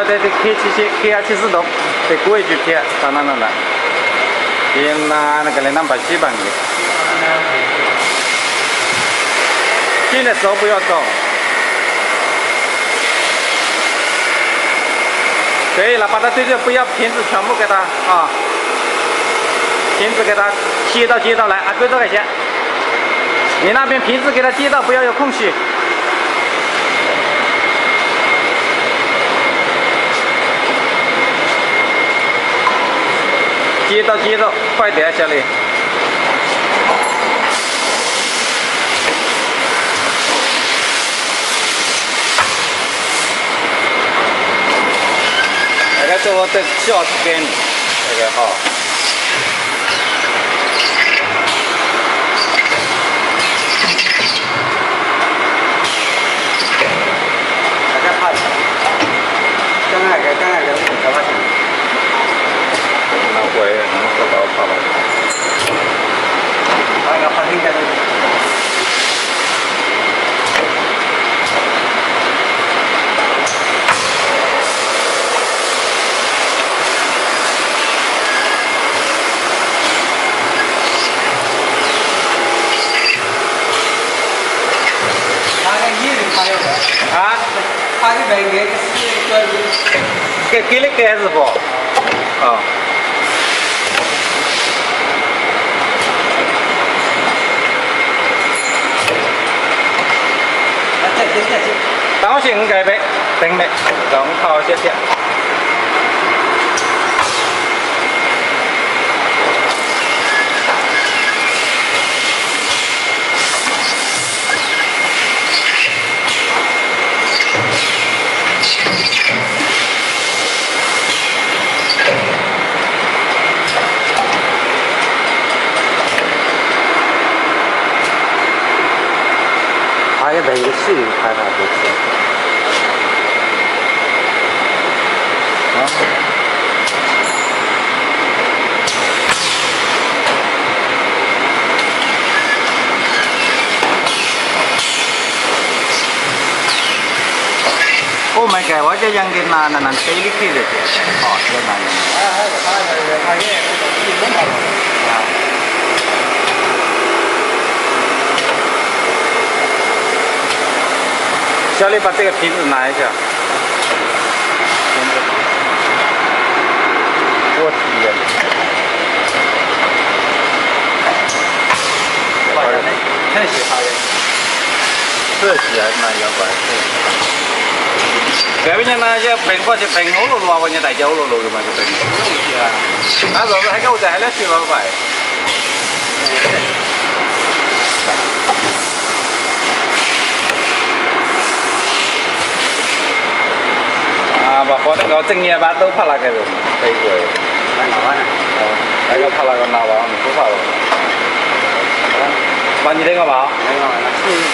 到这这 K 七七 K 二七四多，得过一句片，当当当当。天哪，那个人那把西板的。进的时候不要走。可以了，把它对着，不要瓶子全部给它啊，瓶子给它贴到街道来啊，够这个先。你那边瓶子给它接到，不要有空隙。接到接到，快点，小李。那个我再小给你，这个好。啊？他的门面是给给的盖子不？啊。当心盖呗，等你等好些些。还有那个是开发不错。啊。Oh my god, wajah yang kena nanti ini kiri. Oh, dia nanya. Ah, ah, ah, ah, 小李，把这个瓶子拿一下。我天！太喜欢了。这是还蛮要家好路路的嘛，就平。那时候还搞在那去了快。bapak বাপতে গাও চিঙিয়া বাতো ফালা গেল এই গই এই ফালা গন না বাও নিকো ফাও বানি রেগা বাও